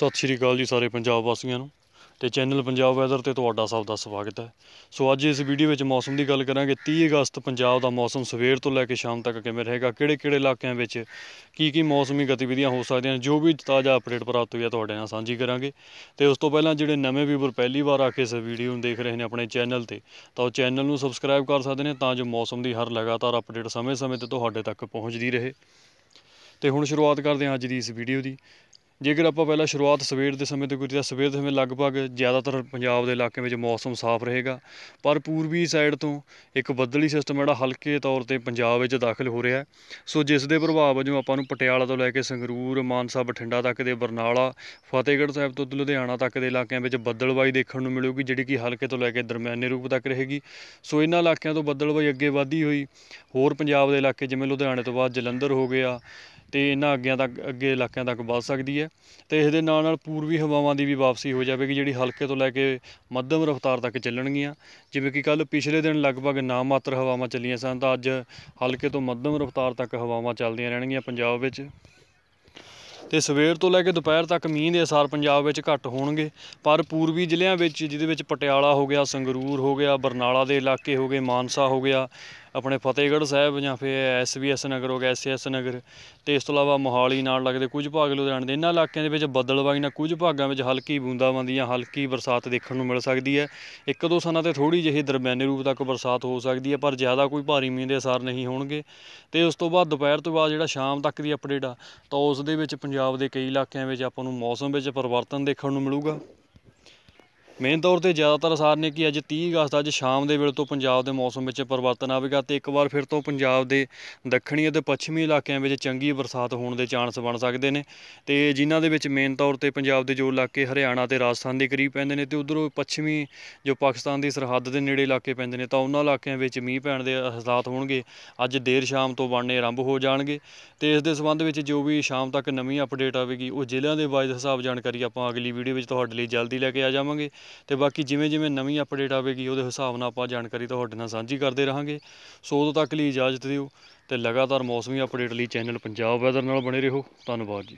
ਸਤਿ ਸ਼੍ਰੀ ਅਕਾਲ ਜੀ ਸਾਰੇ ਪੰਜਾਬ ਵਾਸੀਆਂ ਨੂੰ ਤੇ ਚੈਨਲ ਪੰਜਾਬ ਵੈਦਰ ਤੇ ਤੁਹਾਡਾ ਸਭ ਦਾ ਸਵਾਗਤ ਹੈ। ਸੋ ਅੱਜ ਇਸ ਵੀਡੀਓ ਵਿੱਚ ਮੌਸਮ ਦੀ ਗੱਲ ਕਰਾਂਗੇ। 30 ਅਗਸਤ ਪੰਜਾਬ ਦਾ ਮੌਸਮ ਸਵੇਰ ਤੋਂ ਲੈ ਕੇ ਸ਼ਾਮ ਤੱਕ ਕਿਵੇਂ ਰਹੇਗਾ? ਕਿਹੜੇ-ਕਿਹੜੇ ਇਲਾਕਿਆਂ ਵਿੱਚ ਕੀ ਕੀ ਮੌਸਮੀ ਗਤੀਵਿਧੀਆਂ ਹੋ ਸਕਦੀਆਂ? ਜੋ ਵੀ ਤਾਜ਼ਾ ਅਪਡੇਟ ਪ੍ਰਾਪਤ ਹੋਈ ਹੈ, ਤੁਹਾਡੇ ਨਾਲ ਸਾਂਝੀ ਕਰਾਂਗੇ। ਤੇ ਉਸ ਤੋਂ ਪਹਿਲਾਂ ਜਿਹੜੇ ਨਵੇਂ ਵੀਵਰ ਪਹਿਲੀ ਵਾਰ ਆ ਕੇ ਇਸ ਵੀਡੀਓ ਨੂੰ ਦੇਖ ਰਹੇ ਨੇ ਆਪਣੇ ਚੈਨਲ ਤੇ, ਤਾਂ ਉਹ ਚੈਨਲ ਨੂੰ ਸਬਸਕ੍ਰਾਈਬ ਕਰ ਸਕਦੇ ਨੇ ਤਾਂ ਜੋ ਮੌਸਮ ਦੀ ਹਰ ਲਗਾਤਾਰ ਅਪਡੇਟ ਸਮੇਂ-ਸਮੇਂ ਤੇ ਤੁਹਾਡੇ ਤੱਕ ਪਹੁੰਚਦੀ ਰਹੇ। ਤੇ ਹੁਣ ਸ਼ੁਰੂਆਤ ਕਰਦੇ ਹਾਂ ਅੱਜ ਦੀ ਇਸ ਵੀਡੀਓ ਦੀ। ਜੇਕਰ ਆਪਾਂ ਪਹਿਲਾਂ ਸ਼ੁਰੂਆਤ ਸਵੇਰ ਦੇ ਸਮੇਂ ਤੋਂ ਕਰੀਏ ਤਾਂ ਸਵੇਰ ਦੇ ਸਮੇਂ ਲਗਭਗ ਜ਼ਿਆਦਾਤਰ ਪੰਜਾਬ ਦੇ ਇਲਾਕੇ ਵਿੱਚ ਮੌਸਮ ਸਾਫ਼ ਰਹੇਗਾ, ਪਰ ਪੂਰਬੀ ਸਾਈਡ ਤੋਂ ਇੱਕ ਬੱਦਲੀ ਸਿਸਟਮ ਜਿਹੜਾ ਹਲਕੇ ਤੌਰ ਤੇ ਪੰਜਾਬ ਵਿੱਚ ਦਾਖਲ ਹੋ ਰਿਹਾ ਸੋ ਜਿਸ ਦੇ ਪ੍ਰਭਾਵ ਵਜੋਂ ਆਪਾਂ ਨੂੰ ਪਟਿਆਲਾ ਤੋਂ ਲੈ ਕੇ ਸੰਗਰੂਰ, ਮਾਨਸਾ, ਬਠਿੰਡਾ ਤੱਕ ਦੇ ਬਰਨਾਲਾ, ਫਤਿਹਗੜ੍ਹ ਸਾਹਿਬ ਤੋਂ ਲੁਧਿਆਣਾ ਤੱਕ ਦੇ ਇਲਾਕਿਆਂ ਵਿੱਚ ਬੱਦਲਬਾਈ ਦੇਖਣ ਨੂੰ ਮਿਲੂਗੀ, ਜਿਹੜੀ ਕਿ ਹਲਕੇ ਤੋਂ ਲੈ ਕੇ ਦਰਮਿਆਨੇ ਰੂਪ ਤੱਕ ਰਹੇਗੀ। ਸੋ ਇਹਨਾਂ ਇਲਾਕਿਆਂ ਤੋਂ ਬੱਦਲਬਾਈ ਅੱਗੇ ਵਧਦੀ ਹੋਈ ਹੋਰ ਪੰਜਾਬ ਦੇ ਇਲਾਕੇ ਜਿਵੇਂ ਲੁਧਿਆਣੇ ਤੋਂ ਬਾਅਦ ਜਲੰਧਰ ਹੋ ਗਿਆ ਤੇ ਇਹਨਾਂ ਅੱਗਿਆਂ ਤੱਕ, ਅੱਗੇ ਇਲਾਕਿਆਂ ਤੱਕ ਵੱਧ ਸਕਦੀ ਹੈ। ਤੇ ਇਸ ਦੇ ਨਾਲ ਨਾਲ ਪੂਰਬੀ ਹਵਾਵਾਂ ਦੀ ਵੀ ਵਾਪਸੀ ਹੋ ਜਾਵੇਗੀ, ਜਿਹੜੀ ਹਲਕੇ ਤੋਂ ਲੈ ਕੇ ਮੱਧਮ ਰਫ਼ਤਾਰ ਤੱਕ ਚੱਲਣਗੀਆਂ। ਜਿਵੇਂ ਕਿ ਕੱਲ ਪਿਛਲੇ ਦਿਨ ਲਗਭਗ ਨਾ ਮਾਤਰ ਹਵਾਵਾਂ ਚੱਲੀਆਂ ਸਨ, ਤਾਂ ਅੱਜ ਹਲਕੇ ਤੋਂ ਮੱਧਮ ਰਫ਼ਤਾਰ ਤੱਕ ਹਵਾਵਾਂ ਚੱਲਦੀਆਂ ਰਹਿਣਗੀਆਂ ਪੰਜਾਬ ਵਿੱਚ। ਤੇ ਸਵੇਰ ਤੋਂ ਲੈ ਕੇ ਦੁਪਹਿਰ ਤੱਕ ਮੀਂਹ ਦੇ ਅਸਰ ਪੰਜਾਬ ਵਿੱਚ ਘੱਟ ਹੋਣਗੇ, ਪਰ ਪੂਰਬੀ ਜ਼ਿਲ੍ਹਿਆਂ ਵਿੱਚ, ਜਿਹਦੇ ਵਿੱਚ ਪਟਿਆਲਾ ਹੋ ਗਿਆ, ਸੰਗਰੂਰ ਹੋ ਗਿਆ, ਬਰਨਾਲਾ ਦੇ ਇਲਾਕੇ ਹੋ ਗਏ, ਮਾਨਸਾ ਹੋ ਗਿਆ ਆਪਣੇ ਫਤਿਹਗੜ੍ਹ ਸਾਹਿਬ ਜਾਂ ਫਿਰ ਐਸਵੀਐਸ ਨਗਰ ਹੋ ਗਿਆ ਐਸਐਸ ਨਗਰ। ਤੇ ਇਸ ਤੋਂ ਇਲਾਵਾ ਮੋਹਾਲੀ ਨਾਲ ਲੱਗਦੇ ਕੁਝ ਭਾਗ ਲੁਧਿਆਣੇ ਦੇ। ਇਹਨਾਂ ਇਲਾਕਿਆਂ ਦੇ ਵਿੱਚ ਬੱਦਲਬਾਈ ਨਾਲ ਕੁਝ ਭਾਗਾਂ ਵਿੱਚ ਹਲਕੀ ਬੂੰਦਾਬਾਂਦੀ ਜਾਂ ਹਲਕੀ ਬਰਸਾਤ ਦੇਖਣ ਨੂੰ ਮਿਲ ਸਕਦੀ ਹੈ। ਇੱਕ ਦੋ ਸਨਾਂ ਤੇ ਥੋੜੀ ਜਿਹੀ ਦਰਮਿਆਨੇ ਰੂਪ ਤੱਕ ਬਰਸਾਤ ਹੋ ਸਕਦੀ ਹੈ, ਪਰ ਜ਼ਿਆਦਾ ਕੋਈ ਭਾਰੀ ਮੀਂਹ ਦੇ ਅਸਰ ਨਹੀਂ ਹੋਣਗੇ। ਤੇ ਉਸ ਤੋਂ ਬਾਅਦ ਦੁਪਹਿਰ ਤੋਂ ਬਾਅਦ ਜਿਹੜਾ ਸ਼ਾਮ ਤੱਕ ਦੀ ਅਪਡੇਟ ਆ, ਤਾਂ ਉਸ ਦੇ ਵਿੱਚ ਪੰਜਾਬ ਦੇ ਕਈ ਇਲਾਕਿਆਂ ਵਿੱਚ ਆਪਾਂ ਨੂੰ ਮੌਸਮ ਵਿੱਚ ਪਰਿਵਰਤਨ ਦੇਖਣ ਨੂੰ ਮਿਲੂਗਾ। ਮੇਨ ਤੌਰ ਤੇ ਜ਼ਿਆਦਾਤਰ ਅਸਾਰ ਨੇ ਕਿ ਅੱਜ 30 ਅਗਸਤ, ਅੱਜ ਸ਼ਾਮ ਦੇ ਵੇਲੇ ਤੋਂ ਪੰਜਾਬ ਦੇ ਮੌਸਮ ਵਿੱਚ ਪਰਿਵਰਤਨ ਆਵੇਗਾ ਤੇ ਇੱਕ ਵਾਰ ਫਿਰ ਤੋਂ ਪੰਜਾਬ ਦੇ ਦੱਖਣੀ ਅਤੇ ਪੱਛਮੀ ਇਲਾਕਿਆਂ ਵਿੱਚ ਚੰਗੀ ਬਰਸਾਤ ਹੋਣ ਦੇ ਚਾਂਸ ਬਣ ਸਕਦੇ ਨੇ। ਤੇ ਜਿਨ੍ਹਾਂ ਦੇ ਵਿੱਚ ਮੇਨ ਤੌਰ ਤੇ ਪੰਜਾਬ ਦੇ ਜੋ ਇਲਾਕੇ ਹਰਿਆਣਾ ਤੇ ਰਾਜਸਥਾਨ ਦੇ ਕਰੀਬ ਪੈਂਦੇ ਨੇ ਤੇ ਉਧਰੋਂ ਪੱਛਮੀ ਜੋ ਪਾਕਿਸਤਾਨ ਦੀ ਸਰਹੱਦ ਦੇ ਨੇੜੇ ਇਲਾਕੇ ਪੈਂਦੇ ਨੇ ਤਾਂ ਉਹਨਾਂ ਇਲਾਕਿਆਂ ਵਿੱਚ ਮੀਂਹ ਪੈਣ ਦੇ ਹਾਲਾਤ ਹੋਣਗੇ। ਅੱਜ ਦੇਰ ਸ਼ਾਮ ਤੋਂ ਬਣਨੇ ਆਰੰਭ ਹੋ ਜਾਣਗੇ ਤੇ ਇਸ ਦੇ ਸੰਬੰਧ ਵਿੱਚ ਜੋ ਵੀ ਸ਼ਾਮ ਤੱਕ ਨਵੀਂ ਅਪਡੇਟ ਆਵੇਗੀ ਉਹ ਜ਼ਿਲ੍ਹਿਆਂ ਦੇ ਵਾਈਜ਼ ਹਿਸਾਬ ਜਾਣਕਾਰੀ ਆਪਾਂ ਅਗਲੀ ਵੀਡੀਓ ਵਿੱਚ ਤੁਹਾਡੇ ਲਈ ਜਲਦੀ ਲੈ ਕੇ ਆ ਜਾਵਾਂਗੇ। ਤੇ ਬਾਕੀ ਜਿਵੇਂ ਜਿਵੇਂ ਨਵੀਂ ਅਪਡੇਟ ਆਵੇਗੀ, ਉਹਦੇ ਹਿਸਾਬ ਨਾਲ ਆਪਾਂ ਜਾਣਕਾਰੀ ਤੁਹਾਡੇ ਨਾਲ ਸਾਂਝੀ ਕਰਦੇ ਰਹਾਂਗੇ। ਸੋ ਉਦੋਂ ਤੱਕ ਲਈ ਇਜਾਜ਼ਤ ਦਿਓ ਤੇ ਲਗਾਤਾਰ ਮੌਸਮੀ ਅਪਡੇਟ ਲਈ ਚੈਨਲ ਪੰਜਾਬ ਵੈਦਰ ਨਾਲ ਬਣੇ ਰਹੋ। ਧੰਨਵਾਦ ਜੀ।